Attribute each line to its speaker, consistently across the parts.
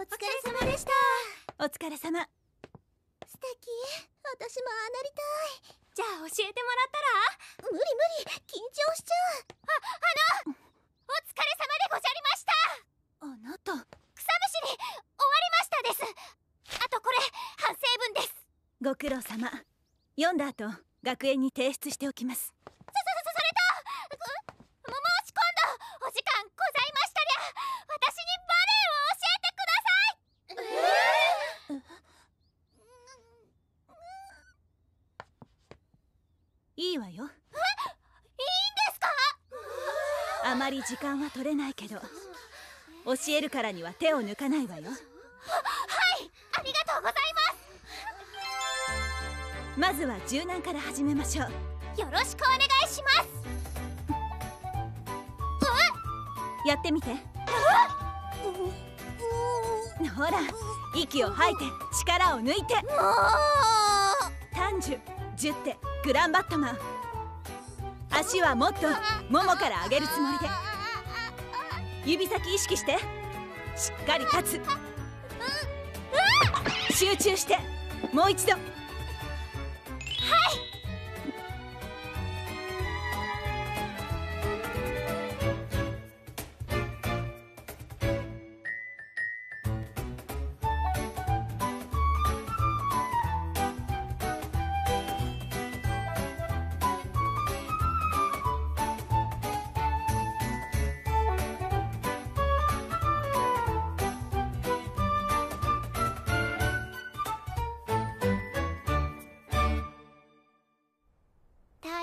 Speaker 1: お疲れ様でした。
Speaker 2: お疲れ様。
Speaker 1: 素敵。私もああなりたい。
Speaker 3: じゃあ教えてもらったら？
Speaker 1: 無理無理。緊張しちゃう。
Speaker 3: あのお疲れ様でござりました。
Speaker 2: あなた。
Speaker 3: 草むしり終わりましたです。あとこれ反省文です。
Speaker 2: ご苦労様。読んだ後学園に提出しておきます
Speaker 3: そそそそれとも申し込んだお時間ございましたりゃ私にバレエを教えてくださいえ
Speaker 2: いいわよ。
Speaker 3: いいんですか？
Speaker 2: あまり時間は取れないけど教えるからには手を抜かないわよ。
Speaker 3: はいありがとうござい
Speaker 2: まずは柔軟から始めましょう。
Speaker 3: ますよろしくお願いします。
Speaker 2: やってみて。ほら息を吐いて力を抜いて。
Speaker 3: も
Speaker 2: ジュッテグランバットマン。足はもっとももから上げるつもりで。指先意識してしっかり立つ。集中してもう一度。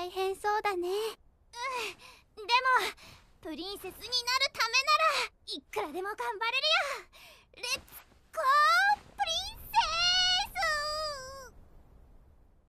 Speaker 3: 大変そうだね。うん。でもプリンセスになるためならいくらでも頑張れるよ。レッツゴー